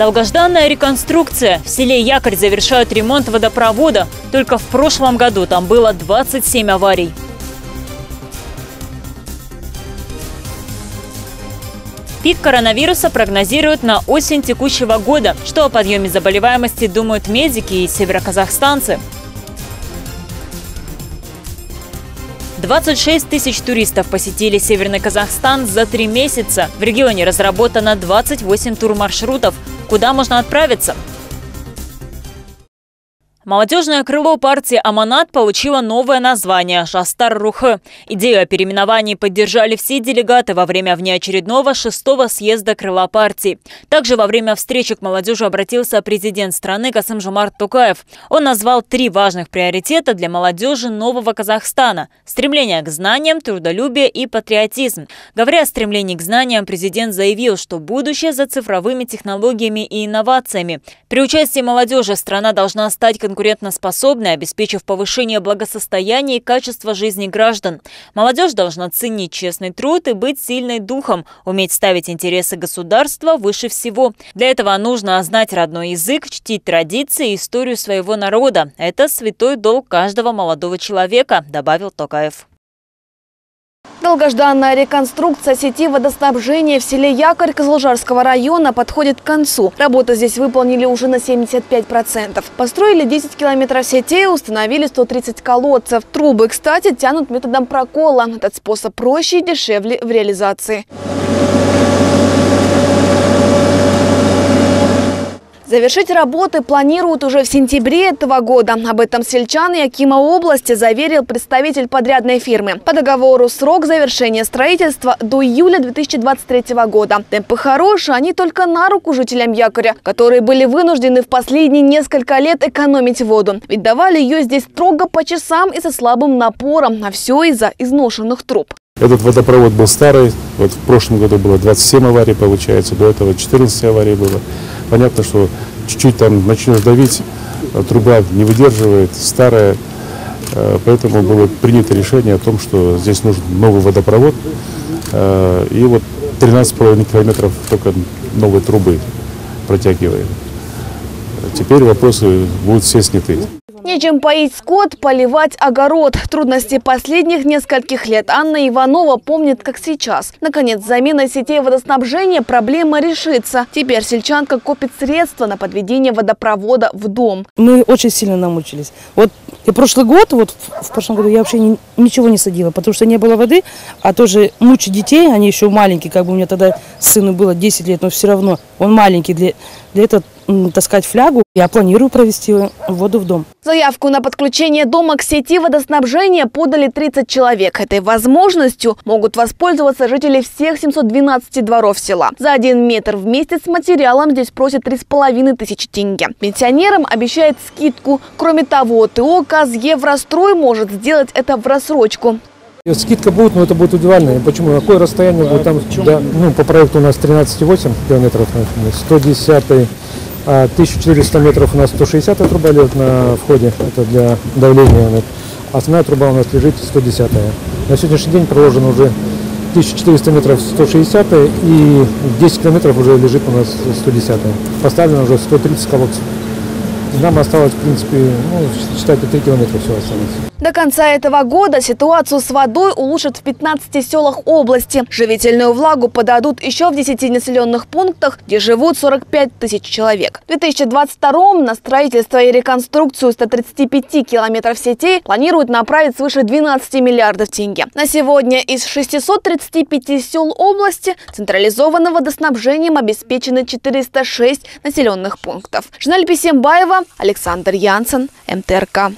Долгожданная реконструкция. В селе Якорь завершают ремонт водопровода. Только в прошлом году там было 27 аварий. Пик коронавируса прогнозируют на осень текущего года. Что о подъеме заболеваемости думают медики и североказахстанцы? 26 тысяч туристов посетили Северный Казахстан за три месяца. В регионе разработано 28 турмаршрутов. Куда можно отправиться? Молодежное крыло партии «Аманат» получило новое название «Жастар Рухы». Идею о переименовании поддержали все делегаты во время внеочередного шестого съезда крыла партии. Также во время встречи к молодежи обратился президент страны Касым Жумарт Тукаев. Он назвал три важных приоритета для молодежи нового Казахстана – стремление к знаниям, трудолюбие и патриотизм. Говоря о стремлении к знаниям, президент заявил, что будущее за цифровыми технологиями и инновациями. При участии молодежи страна должна стать конкурентоспособной, обеспечив повышение благосостояния и качества жизни граждан. Молодежь должна ценить честный труд и быть сильной духом, уметь ставить интересы государства выше всего. Для этого нужно знать родной язык, чтить традиции и историю своего народа. Это святой долг каждого молодого человека, добавил Токаев. Долгожданная реконструкция сети водоснабжения в селе Якорь Козлжарского района подходит к концу. Работы здесь выполнили уже на 75%. Построили 10 километров сетей, установили 130 колодцев. Трубы, кстати, тянут методом прокола. Этот способ проще и дешевле в реализации. Завершить работы планируют уже в сентябре этого года. Об этом сельчан Якима области заверил представитель подрядной фирмы. По договору срок завершения строительства до июля 2023 года. Темпы хорошие, они только на руку жителям Якоря, которые были вынуждены в последние несколько лет экономить воду. Ведь давали ее здесь строго по часам и со слабым напором, а все из-за изношенных труб. Этот водопровод был старый, вот в прошлом году было 27 аварий, получается, до этого 14 аварий было. Понятно, что чуть-чуть там начнешь давить, а труба не выдерживает, старая, э, поэтому было принято решение о том, что здесь нужен новый водопровод. Э, и вот 13,5 километров только новой трубы протягиваем. Теперь вопросы будут все сняты. Нечем поить скот, поливать огород. Трудности последних нескольких лет Анна Иванова помнит, как сейчас. Наконец, замена сетей водоснабжения проблема решится. Теперь сельчанка копит средства на подведение водопровода в дом. Мы очень сильно намучились. Вот и прошлый год, вот в прошлом году я вообще ни, ничего не садила, потому что не было воды, а тоже мучить детей, они еще маленькие, как бы у меня тогда сыну было 10 лет, но все равно он маленький, для, для этого таскать флягу. Я планирую провести воду в дом. Заявку на подключение дома к сети водоснабжения подали 30 человек. Этой возможностью могут воспользоваться жители всех 712 дворов села. За один метр вместе с материалом здесь просят 3,5 тысячи тенге. Пенсионерам обещает скидку. Кроме того, ТО КАЗ Еврострой может сделать это в рассрочку. Скидка будет, но это будет индивидуально. Почему? Какое расстояние будет там? Да, ну, по проекту у нас 13,8 километров, 110 а 1400 метров у нас 160 труба лежит на входе, это для давления. Основная труба у нас лежит 110 -я. На сегодняшний день проложено уже 1400 метров 160 и 10 километров уже лежит у нас 110 -я. Поставлено уже 130 колодцев. Нам осталось, в принципе, ну, считайте, 3 километра все осталось. До конца этого года ситуацию с водой улучшат в 15 селах области. Живительную влагу подадут еще в 10 населенных пунктах, где живут 45 тысяч человек. В 2022 на строительство и реконструкцию 135 километров сетей планируют направить свыше 12 миллиардов тенге. На сегодня из 635 сел области централизованным водоснабжением обеспечены 406 населенных пунктов. Жналь Писембаева, Александр Янсен, МТРК.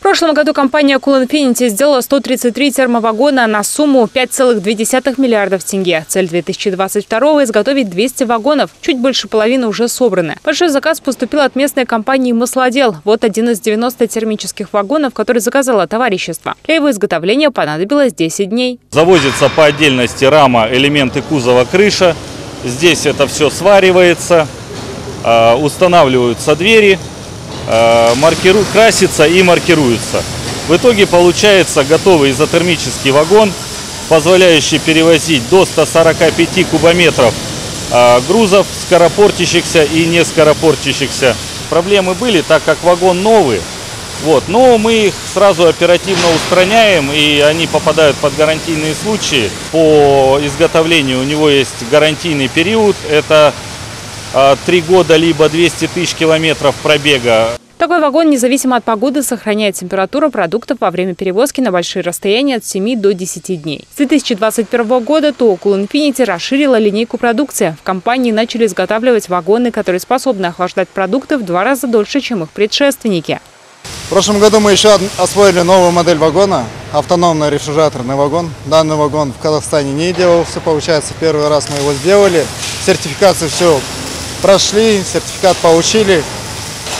В прошлом году компания Cool Infinity сделала 133 термовагона на сумму 5,2 миллиардов тенге. Цель 2022 – изготовить 200 вагонов. Чуть больше половины уже собраны. Большой заказ поступил от местной компании «Маслодел». Вот один из 90 термических вагонов, который заказало товарищество. Для его изготовления понадобилось 10 дней. Завозится по отдельности рама, элементы кузова, крыша. Здесь это все сваривается, устанавливаются двери, Э, маркиру... красится и маркируется. В итоге получается готовый изотермический вагон, позволяющий перевозить до 145 кубометров а, грузов скоропортящихся и не скоропортящихся. Проблемы были, так как вагон новый. Вот. Но мы их сразу оперативно устраняем, и они попадают под гарантийные случаи. По изготовлению у него есть гарантийный период. Это а, три года либо 200 тысяч километров пробега. Такой вагон, независимо от погоды, сохраняет температуру продуктов во время перевозки на большие расстояния от 7 до 10 дней. С 2021 года ТОК Infinity расширила линейку продукции. В компании начали изготавливать вагоны, которые способны охлаждать продукты в два раза дольше, чем их предшественники. В прошлом году мы еще освоили новую модель вагона, автономный рефрижераторный вагон. Данный вагон в Казахстане не делался, получается, первый раз мы его сделали. Сертификацию все прошли, сертификат получили.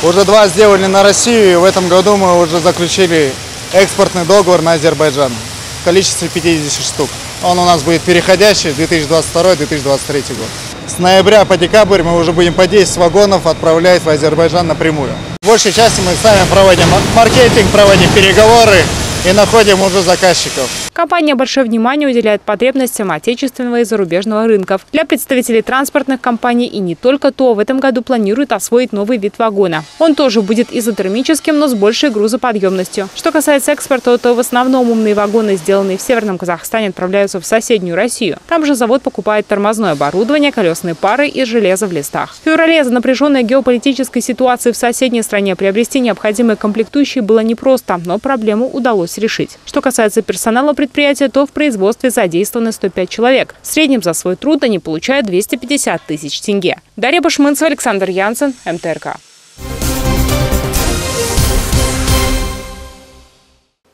Уже два сделали на Россию, и в этом году мы уже заключили экспортный договор на Азербайджан в количестве 50 штук. Он у нас будет переходящий 2022-2023 год. С ноября по декабрь мы уже будем по 10 вагонов отправлять в Азербайджан напрямую. В большей части мы сами проводим маркетинг, проводим переговоры и находим уже заказчиков. Компания большое внимание уделяет потребностям отечественного и зарубежного рынков. Для представителей транспортных компаний и не только то, в этом году планируют освоить новый вид вагона. Он тоже будет изотермическим, но с большей грузоподъемностью. Что касается экспорта, то в основном умные вагоны, сделанные в Северном Казахстане, отправляются в соседнюю Россию. Там же завод покупает тормозное оборудование, колесные пары и железо в листах. В феврале за напряженной геополитической ситуации в соседней стране приобрести необходимые комплектующие было непросто, но проблему удалось решить. Что касается персонала предприятия, предприятия, то в производстве задействованы 105 человек. В среднем за свой труд они получают 250 тысяч тенге. Дарья Башмынцева, Александр Янсен, МТРК.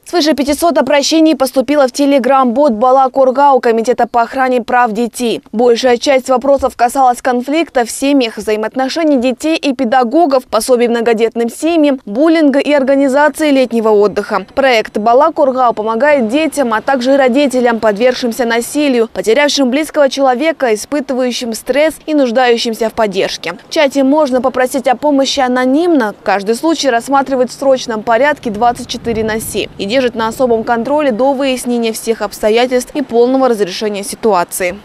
Свыше 500 обращений поступило в телеграм-бот Балакургау Комитета по охране прав детей. Большая часть вопросов касалась конфликта в семьях, взаимоотношений детей и педагогов, пособий многодетным семьям, буллинга и организации летнего отдыха. Проект Балакургау помогает детям, а также родителям, подвергшимся насилию, потерявшим близкого человека, испытывающим стресс и нуждающимся в поддержке. В чате можно попросить о помощи анонимно. Каждый случай рассматривать в срочном порядке 24 на 7 держит на особом контроле до выяснения всех обстоятельств и полного разрешения ситуации.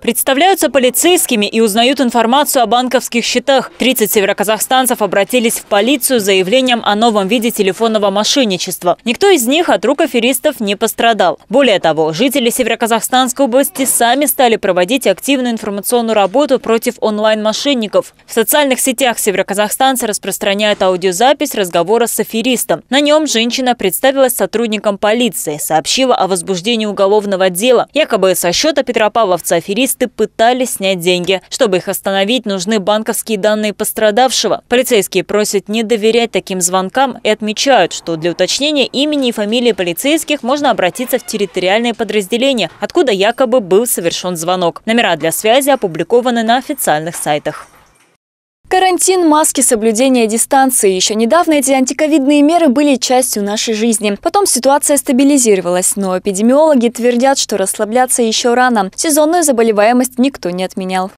Представляются полицейскими и узнают информацию о банковских счетах. 30 североказахстанцев обратились в полицию с заявлением о новом виде телефонного мошенничества. Никто из них от рук аферистов не пострадал. Более того, жители Североказахстанской области сами стали проводить активную информационную работу против онлайн-мошенников. В социальных сетях североказахстанцы распространяют аудиозапись разговора с аферистом. На нем женщина представилась сотрудником полиции, сообщила о возбуждении уголовного дела. Якобы со счета Петропавловца аферист Журналисты пытались снять деньги. Чтобы их остановить, нужны банковские данные пострадавшего. Полицейские просят не доверять таким звонкам и отмечают, что для уточнения имени и фамилии полицейских можно обратиться в территориальные подразделения, откуда якобы был совершен звонок. Номера для связи опубликованы на официальных сайтах. Карантин, маски, соблюдение дистанции. Еще недавно эти антиковидные меры были частью нашей жизни. Потом ситуация стабилизировалась, но эпидемиологи твердят, что расслабляться еще рано. Сезонную заболеваемость никто не отменял.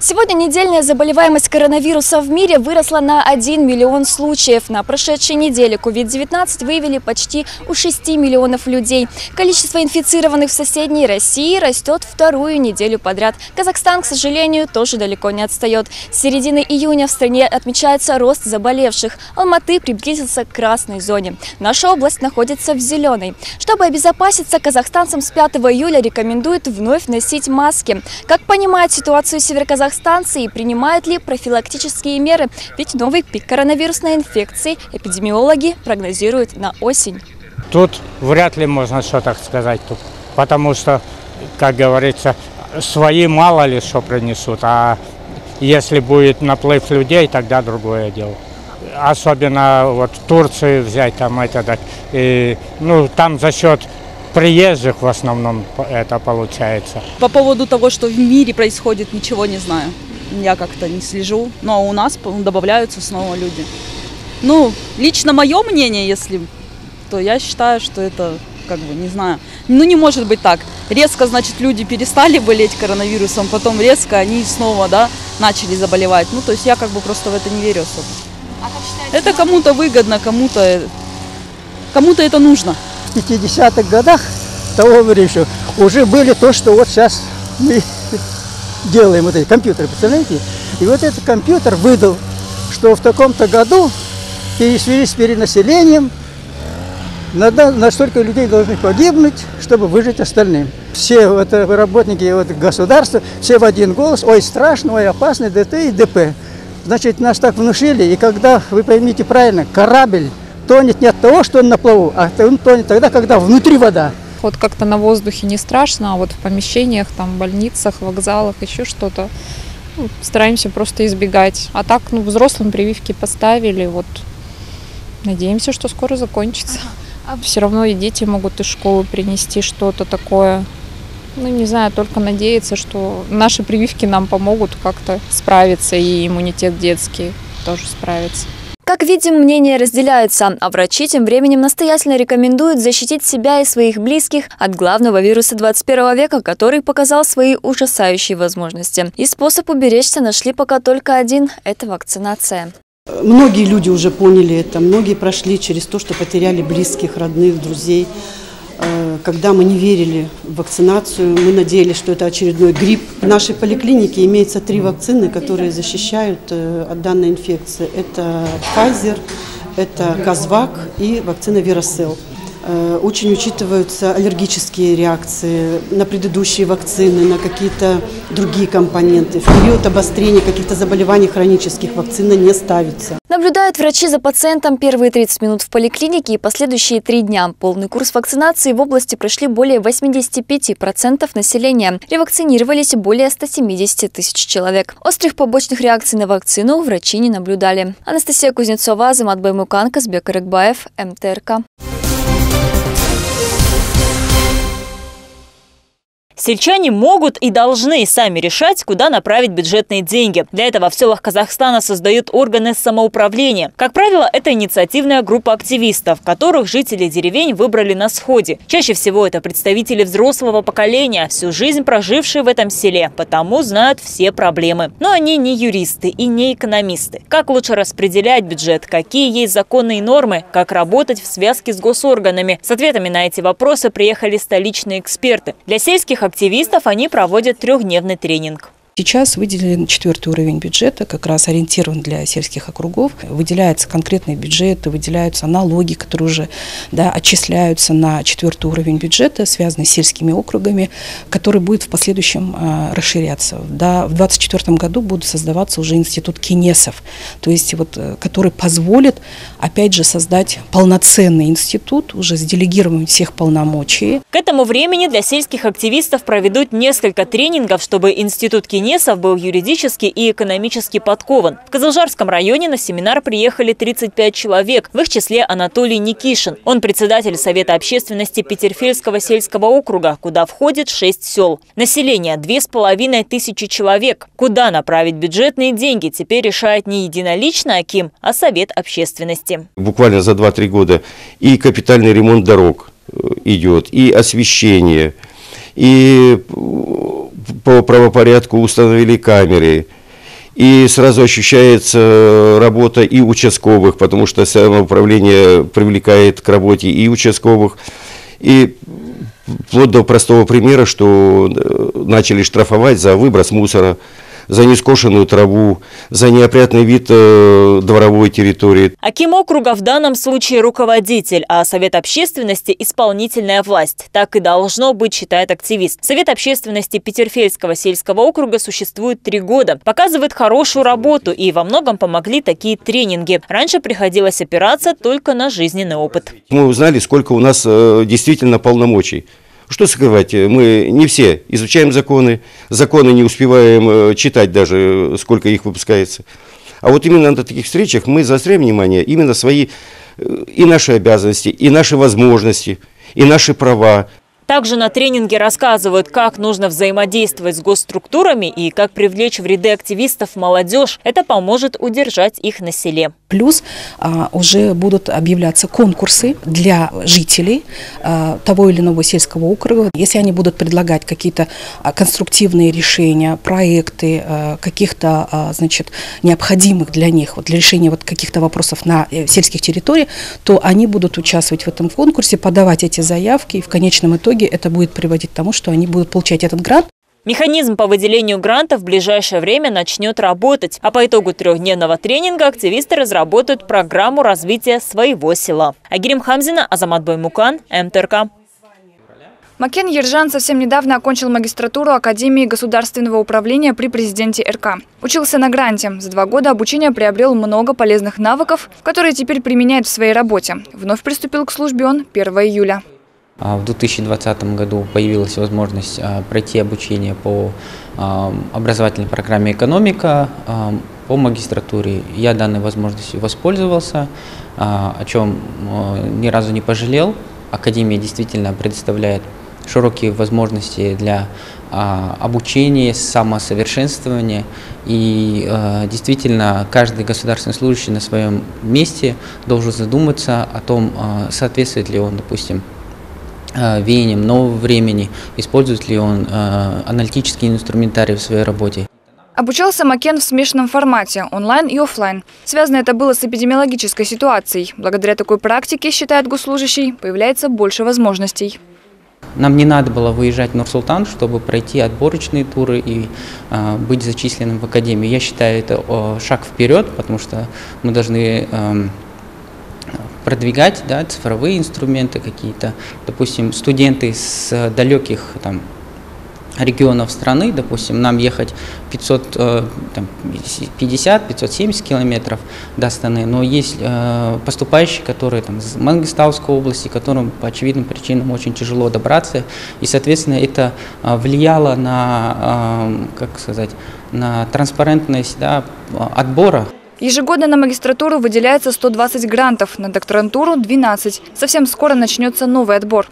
Сегодня недельная заболеваемость коронавируса в мире выросла на 1 миллион случаев. На прошедшей неделе COVID-19 выявили почти у 6 миллионов людей. Количество инфицированных в соседней России растет вторую неделю подряд. Казахстан, к сожалению, тоже далеко не отстает. С середины июня в стране отмечается рост заболевших. Алматы приблизился к красной зоне. Наша область находится в зеленой. Чтобы обезопаситься, казахстанцам с 5 июля рекомендуют вновь носить маски. Как понимать ситуацию северо североказахстанцы и принимают ли профилактические меры, ведь новый пик коронавирусной инфекции эпидемиологи прогнозируют на осень. Тут вряд ли можно что-то сказать, тут, потому что, как говорится, свои мало ли что принесут, а если будет наплыв людей, тогда другое дело. Особенно вот в Турции взять там это, так, и, ну там за счет приезжих в основном это получается. По поводу того, что в мире происходит, ничего не знаю. Я как-то не слежу, но у нас добавляются снова люди. Ну, лично мое мнение, если, то я считаю, что это, как бы, не знаю, ну не может быть так. Резко, значит, люди перестали болеть коронавирусом, потом резко они снова, да, начали заболевать. Ну, то есть я как бы просто в это не верю особо. А это кому-то выгодно, кому-то кому-то это нужно. 50-х годах того времени уже были то, что вот сейчас мы делаем вот эти компьютеры, представляете? И вот этот компьютер выдал, что в таком-то году пересвели с перенаселением, на, на столько людей должны погибнуть, чтобы выжить остальным. Все вот, работники вот, государства, все в один голос, ой, страшно, ой, опасно, ДТ и ДП. Значит, нас так внушили, и когда, вы поймите правильно, корабль тонет не от того, что он на плаву, а он тонет тогда, когда внутри вода. Вот как-то на воздухе не страшно, а вот в помещениях, там, больницах, вокзалах, еще что-то ну, стараемся просто избегать. А так, ну, взрослым прививки поставили, вот надеемся, что скоро закончится. А все равно и дети могут из школы принести что-то такое. Ну, не знаю, только надеяться, что наши прививки нам помогут как-то справиться, и иммунитет детский тоже справится. Как видим, мнения разделяются, а врачи тем временем настоятельно рекомендуют защитить себя и своих близких от главного вируса 21 века, который показал свои ужасающие возможности. И способ уберечься нашли пока только один – это вакцинация. Многие люди уже поняли это, многие прошли через то, что потеряли близких, родных, друзей. Э, когда мы не верили в вакцинацию, мы надеялись, что это очередной грипп. В нашей поликлинике имеется три вакцины, которые защищают э, от данной инфекции. Это Pfizer, это Казвак и вакцина Веросел. Э, очень учитываются аллергические реакции на предыдущие вакцины, на какие-то другие компоненты. В период обострения каких-то заболеваний хронических вакцина не ставится. Наблюдают врачи за пациентом первые 30 минут в поликлинике и последующие три дня. Полный курс вакцинации в области прошли более 85% населения. Ревакцинировались более 170 тысяч человек. Острых побочных реакций на вакцину врачи не наблюдали. Анастасия Кузнецова, Азамат Баймукан, Казбек Рыкбаев, МТРК. Сельчане могут и должны сами решать, куда направить бюджетные деньги. Для этого в селах Казахстана создают органы самоуправления. Как правило, это инициативная группа активистов, которых жители деревень выбрали на сходе. Чаще всего это представители взрослого поколения, всю жизнь прожившие в этом селе, потому знают все проблемы. Но они не юристы и не экономисты. Как лучше распределять бюджет, какие есть законные нормы, как работать в связке с госорганами. С ответами на эти вопросы приехали столичные эксперты. Для сельских активистов они проводят трехдневный тренинг. Сейчас выделен четвертый уровень бюджета, как раз ориентирован для сельских округов. Выделяются конкретные бюджеты, выделяются налоги, которые уже да, отчисляются на четвертый уровень бюджета, связанный с сельскими округами, который будет в последующем э, расширяться. Да, в 2024 году будет создаваться уже институт кинесов, то есть вот, э, который позволит, опять же, создать полноценный институт уже с делегированием всех полномочий. К этому времени для сельских активистов проведут несколько тренингов, чтобы институт кинесов Несов был юридически и экономически подкован. В Казалжарском районе на семинар приехали 35 человек, в их числе Анатолий Никишин. Он председатель Совета общественности Петерфельского сельского округа, куда входит 6 сел. Население – 2500 человек. Куда направить бюджетные деньги, теперь решает не единолично Аким, а Совет общественности. Буквально за 2-3 года и капитальный ремонт дорог э, идет, и освещение, и по правопорядку установили камеры. И сразу ощущается работа и участковых, потому что самоуправление привлекает к работе и участковых. И вплоть до простого примера, что э, начали штрафовать за выброс мусора за нескошенную траву, за неопрятный вид э, дворовой территории. Аким округа в данном случае руководитель, а Совет общественности – исполнительная власть. Так и должно быть, считает активист. Совет общественности Петерфельского сельского округа существует три года. Показывает хорошую работу и во многом помогли такие тренинги. Раньше приходилось опираться только на жизненный опыт. Мы узнали, сколько у нас э, действительно полномочий. Что скрывать, мы не все изучаем законы, законы не успеваем э, читать даже, сколько их выпускается. А вот именно на таких встречах мы заостряем внимание именно свои э, и наши обязанности, и наши возможности, и наши права. Также на тренинге рассказывают, как нужно взаимодействовать с госструктурами и как привлечь в ряды активистов молодежь. Это поможет удержать их на селе. Плюс а, уже будут объявляться конкурсы для жителей а, того или иного сельского округа. Если они будут предлагать какие-то а, конструктивные решения, проекты, а, каких-то а, значит, необходимых для них, вот, для решения вот каких-то вопросов на э, сельских территориях, то они будут участвовать в этом конкурсе, подавать эти заявки, и в конечном итоге это будет приводить к тому, что они будут получать этот грант, Механизм по выделению грантов в ближайшее время начнет работать, а по итогу трехдневного тренинга активисты разработают программу развития своего села. Агирим Хамзина, Азамат Баймукан, МТРК. Макен Ержан совсем недавно окончил магистратуру Академии государственного управления при президенте РК. Учился на гранте. За два года обучения приобрел много полезных навыков, которые теперь применяет в своей работе. Вновь приступил к службе он 1 июля. А в 2020 году появилась возможность а, пройти обучение по а, образовательной программе «Экономика» по магистратуре. Я данной возможностью воспользовался, о чем ни разу не пожалел. Академия действительно предоставляет широкие возможности для обучения, самосовершенствования. И действительно, каждый государственный служащий на своем месте должен задуматься о том, соответствует ли он, допустим, а, веяниям нового времени, использует ли он а, аналитический инструментарий в своей работе. Обучался Макен в смешанном формате, онлайн и офлайн. Связано это было с эпидемиологической ситуацией. Благодаря такой практике, считает госслужащий, появляется больше возможностей. Нам не надо было выезжать в Нур-Султан, чтобы пройти отборочные туры и э, быть зачисленным в академию. Я считаю, это э, шаг вперед, потому что мы должны э, продвигать да, цифровые инструменты какие-то. Допустим, студенты с далеких там, регионов страны, допустим, нам ехать 550-570 километров до Астаны, но есть э, поступающие, которые там, из Мангистауской области, которым по очевидным причинам очень тяжело добраться, и, соответственно, это э, влияло на, э, как сказать, на транспарентность да, отбора. Ежегодно на магистратуру выделяется 120 грантов, на докторантуру – 12. Совсем скоро начнется новый отбор.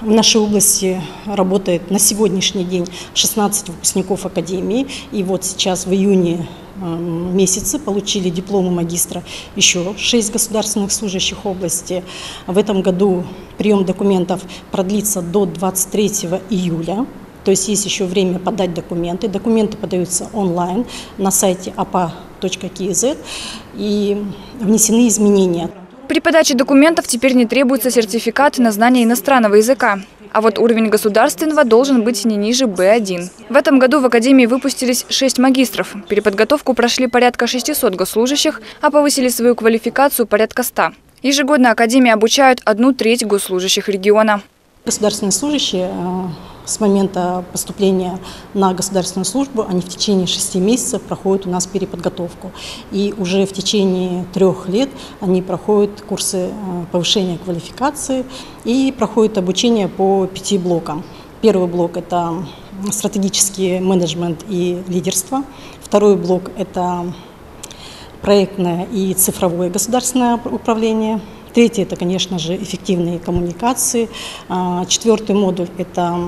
В нашей области работает на сегодняшний день 16 выпускников Академии. И вот сейчас в июне эм, месяце получили дипломы магистра еще 6 государственных служащих области. В этом году прием документов продлится до 23 июля. То есть есть еще время подать документы. Документы подаются онлайн на сайте apa.kz и внесены изменения. При подаче документов теперь не требуется сертификат на знание иностранного языка. А вот уровень государственного должен быть не ниже B1. В этом году в Академии выпустились 6 магистров. Переподготовку прошли порядка 600 госслужащих, а повысили свою квалификацию порядка 100. Ежегодно Академии обучают одну треть госслужащих региона. Государственные служащие э, с момента поступления на государственную службу, они в течение шести месяцев проходят у нас переподготовку. И уже в течение трех лет они проходят курсы э, повышения квалификации и проходят обучение по пяти блокам. Первый блок – это стратегический менеджмент и лидерство. Второй блок – это проектное и цифровое государственное управление. Третий – это, конечно же, эффективные коммуникации. А, четвертый модуль – это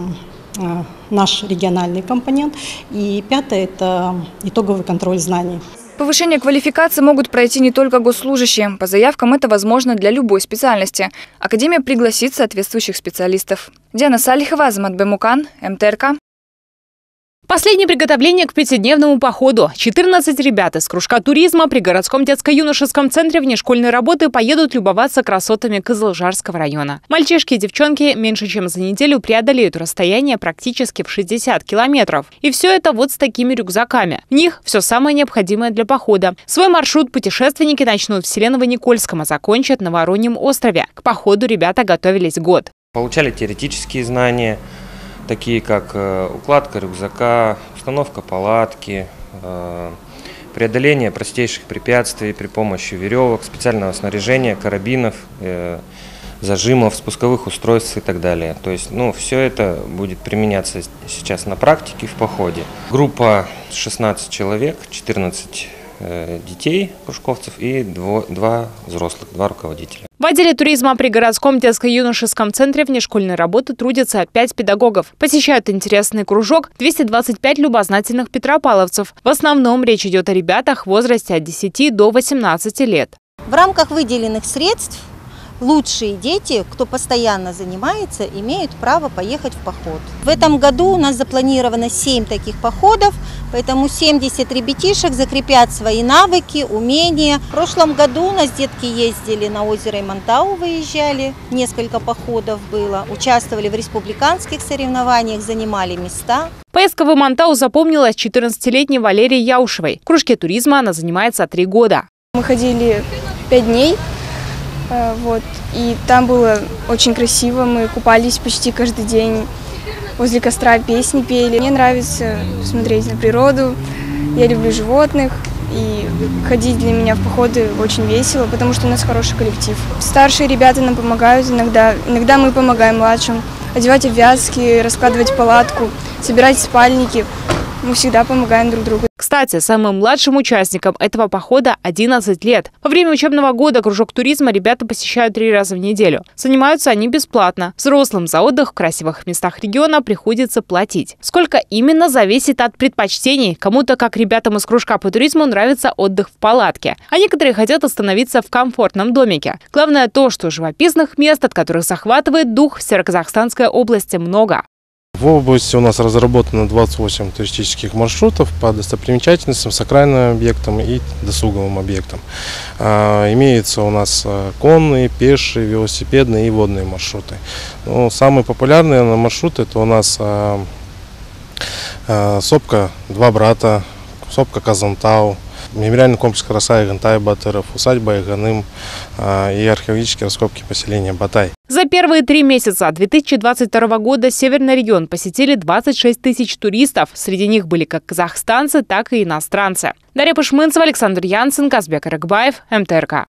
а, наш региональный компонент. И пятое – это итоговый контроль знаний. Повышение квалификации могут пройти не только госслужащие. По заявкам это возможно для любой специальности. Академия пригласит соответствующих специалистов. Диана Салихова, Азамат Бемукан, МТРК. Последнее приготовление к пятидневному походу. 14 ребят из кружка туризма при городском детско-юношеском центре внешкольной работы поедут любоваться красотами Кызылжарского района. Мальчишки и девчонки меньше чем за неделю преодолеют расстояние практически в 60 километров. И все это вот с такими рюкзаками. В них все самое необходимое для похода. Свой маршрут путешественники начнут в Селеново-Никольском, а закончат на Вороньем острове. К походу ребята готовились год. Получали теоретические знания, такие как э, укладка рюкзака, установка палатки, э, преодоление простейших препятствий при помощи веревок, специального снаряжения, карабинов, э, зажимов, спусковых устройств и так далее. То есть, ну, все это будет применяться сейчас на практике в походе. Группа 16 человек, 14 детей, кружковцев и два взрослых, два руководителя. В отделе туризма при городском детско-юношеском центре внешкольной работы трудятся 5 педагогов. Посещают интересный кружок 225 любознательных петропавловцев. В основном речь идет о ребятах в возрасте от 10 до 18 лет. В рамках выделенных средств лучшие дети, кто постоянно занимается, имеют право поехать в поход. В этом году у нас запланировано 7 таких походов, поэтому 70 ребятишек закрепят свои навыки, умения. В прошлом году у нас детки ездили на озеро Имантау, выезжали, несколько походов было, участвовали в республиканских соревнованиях, занимали места. Поездка в Имантау запомнилась 14-летней Валерии Яушевой. В кружке туризма она занимается три года. Мы ходили пять дней, вот, и там было очень красиво, мы купались почти каждый день, возле костра песни пели. Мне нравится смотреть на природу, я люблю животных, и ходить для меня в походы очень весело, потому что у нас хороший коллектив. Старшие ребята нам помогают иногда, иногда мы помогаем младшим. Одевать обвязки, раскладывать палатку, собирать спальники. Мы всегда помогаем друг другу. Кстати, самым младшим участникам этого похода 11 лет. Во время учебного года кружок туризма ребята посещают три раза в неделю. Занимаются они бесплатно. Взрослым за отдых в красивых местах региона приходится платить. Сколько именно зависит от предпочтений. Кому-то, как ребятам из кружка по туризму, нравится отдых в палатке, а некоторые хотят остановиться в комфортном домике. Главное то, что живописных мест, от которых захватывает дух в Североказахстанской области, много. В области у нас разработано 28 туристических маршрутов по достопримечательностям, сакральным объектам и досуговым объектам. А, имеются у нас а, конные, пешие, велосипедные и водные маршруты. Ну, самые популярные маршруты это у нас а, Сопка «Два брата», Сопка Казантау, мемориальный комплекс Краса и Гантай Батыров, усадьба Иганым и археологические раскопки поселения Батай. За первые три месяца 2022 года Северный регион посетили 26 тысяч туристов. Среди них были как казахстанцы, так и иностранцы. Дарья Пашмынцева, Александр Янсен, Казбек Рыгбаев, МТРК.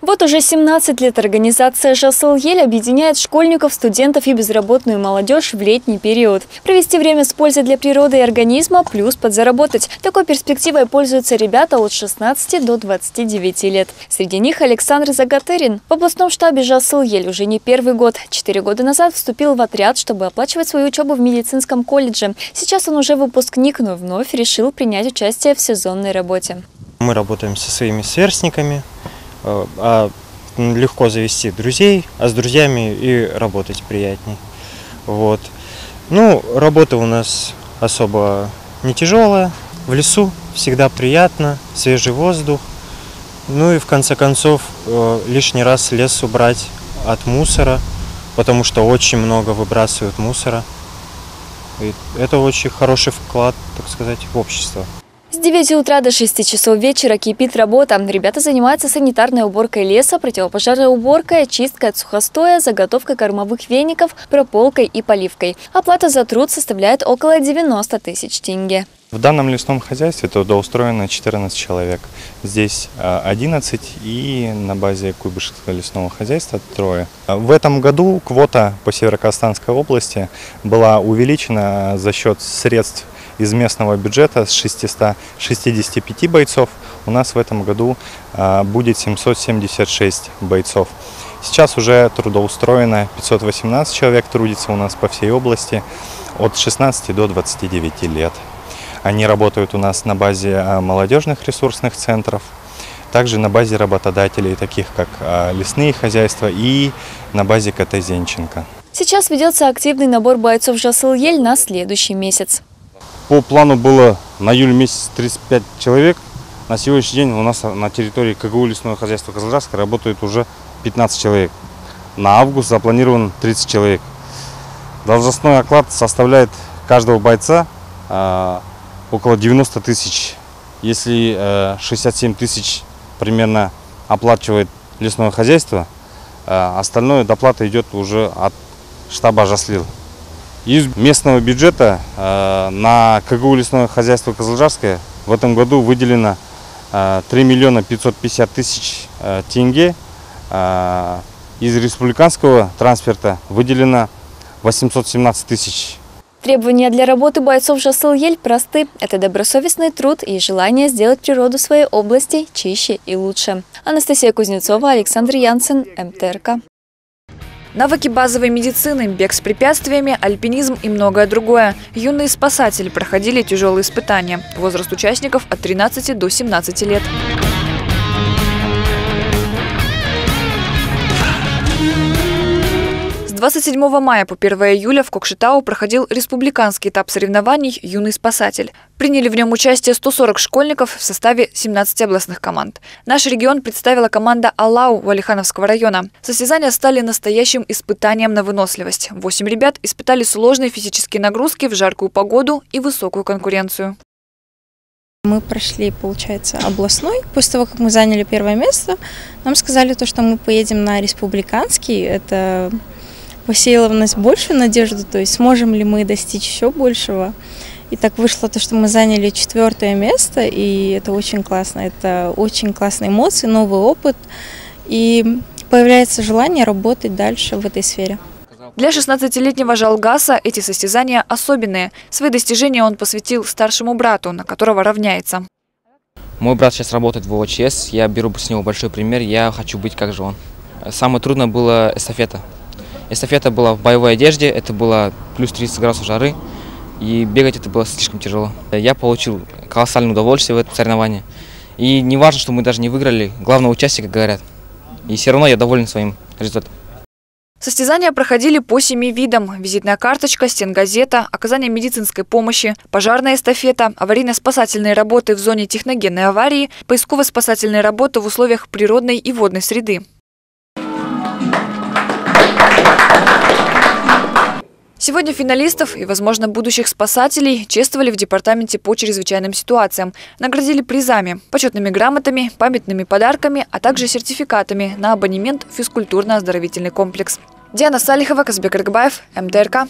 Вот уже 17 лет организация «Жасыл Ель» объединяет школьников, студентов и безработную молодежь в летний период. Провести время с пользой для природы и организма, плюс подзаработать. Такой перспективой пользуются ребята от 16 до 29 лет. Среди них Александр Загатырин. В областном штабе «Жасыл Ель» уже не первый год. Четыре года назад вступил в отряд, чтобы оплачивать свою учебу в медицинском колледже. Сейчас он уже выпускник, но вновь решил принять участие в сезонной работе. Мы работаем со своими сверстниками, а легко завести друзей, а с друзьями и работать приятней. Вот. Ну, работа у нас особо не тяжелая. В лесу всегда приятно, свежий воздух. Ну и в конце концов э, лишний раз лес убрать от мусора, потому что очень много выбрасывают мусора. И это очень хороший вклад, так сказать, в общество. С 9 утра до 6 часов вечера кипит работа. Ребята занимаются санитарной уборкой леса, противопожарной уборкой, очисткой от сухостоя, заготовкой кормовых веников, прополкой и поливкой. Оплата за труд составляет около 90 тысяч тенге. В данном лесном хозяйстве трудоустроено 14 человек. Здесь 11 и на базе Куйбышевского лесного хозяйства трое. В этом году квота по Северо-Казахстанской области была увеличена за счет средств из местного бюджета с 665 бойцов у нас в этом году а, будет 776 бойцов. Сейчас уже трудоустроено 518 человек, трудится у нас по всей области от 16 до 29 лет. Они работают у нас на базе а, молодежных ресурсных центров, также на базе работодателей, таких как а, лесные хозяйства и на базе КТ Зенченко. Сейчас ведется активный набор бойцов Жасыл-Ель на следующий месяц. По плану было на июль месяц 35 человек. На сегодняшний день у нас на территории КГУ лесного хозяйства Казахстанска работает уже 15 человек. На август запланирован 30 человек. Должностной оклад составляет каждого бойца э, около 90 тысяч. Если э, 67 тысяч примерно оплачивает лесное хозяйство, э, остальное доплата идет уже от штаба Жаслил. Из местного бюджета э, на КГУ лесное хозяйство Козылжарское в этом году выделено 3 э, миллиона 550 тысяч э, тенге. Из республиканского трансферта выделено 817 тысяч. Требования для работы бойцов Жасыл-Ель просты. Это добросовестный труд и желание сделать природу своей области чище и лучше. Анастасия Кузнецова, Александр Янсен, МТРК. Навыки базовой медицины, бег с препятствиями, альпинизм и многое другое. Юные спасатели проходили тяжелые испытания. Возраст участников от 13 до 17 лет. 27 мая по 1 июля в Кокшетау проходил республиканский этап соревнований «Юный спасатель». Приняли в нем участие 140 школьников в составе 17 областных команд. Наш регион представила команда «Алау» Валихановского района. Состязания стали настоящим испытанием на выносливость. Восемь ребят испытали сложные физические нагрузки в жаркую погоду и высокую конкуренцию. Мы прошли, получается, областной. После того, как мы заняли первое место, нам сказали то, что мы поедем на республиканский. Это посеяло в нас большую надежду, то есть сможем ли мы достичь еще большего. И так вышло то, что мы заняли четвертое место, и это очень классно. Это очень классные эмоции, новый опыт, и появляется желание работать дальше в этой сфере. Для 16-летнего Жалгаса эти состязания особенные. Свои достижения он посвятил старшему брату, на которого равняется. Мой брат сейчас работает в ОЧС, я беру с него большой пример, я хочу быть как же он. Самое трудное было эстафета. Эстафета была в боевой одежде, это было плюс 30 градусов жары, и бегать это было слишком тяжело. Я получил колоссальное удовольствие в этом соревновании. И не важно, что мы даже не выиграли, главное участие, как говорят. И все равно я доволен своим результатом. Состязания проходили по семи видам. Визитная карточка, стенгазета, оказание медицинской помощи, пожарная эстафета, аварийно-спасательные работы в зоне техногенной аварии, поисково-спасательные работы в условиях природной и водной среды. Сегодня финалистов и, возможно, будущих спасателей чествовали в Департаменте по чрезвычайным ситуациям. Наградили призами, почетными грамотами, памятными подарками, а также сертификатами на абонемент в физкультурно-оздоровительный комплекс. Диана Салихова, Казбек Рыгбаев, МТРК.